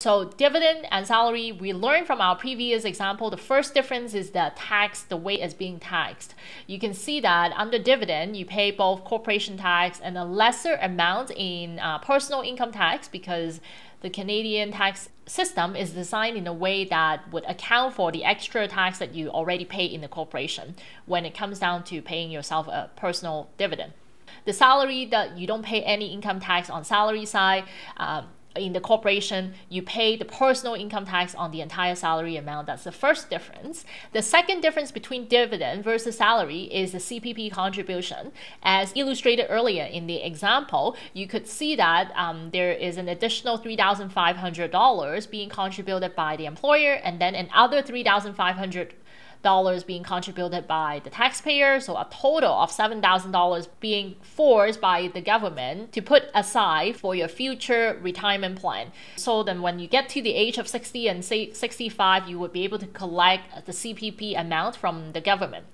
So dividend and salary, we learned from our previous example, the first difference is the tax, the way it's being taxed. You can see that under dividend, you pay both corporation tax and a lesser amount in uh, personal income tax because the Canadian tax system is designed in a way that would account for the extra tax that you already pay in the corporation when it comes down to paying yourself a personal dividend. The salary that you don't pay any income tax on salary side. Um, in the corporation, you pay the personal income tax on the entire salary amount. That's the first difference. The second difference between dividend versus salary is the CPP contribution. As illustrated earlier in the example, you could see that um, there is an additional $3,500 being contributed by the employer and then another 3500 dollars being contributed by the taxpayer, so a total of seven thousand dollars being forced by the government to put aside for your future retirement plan. So then, when you get to the age of sixty and say sixty-five, you would be able to collect the CPP amount from the government.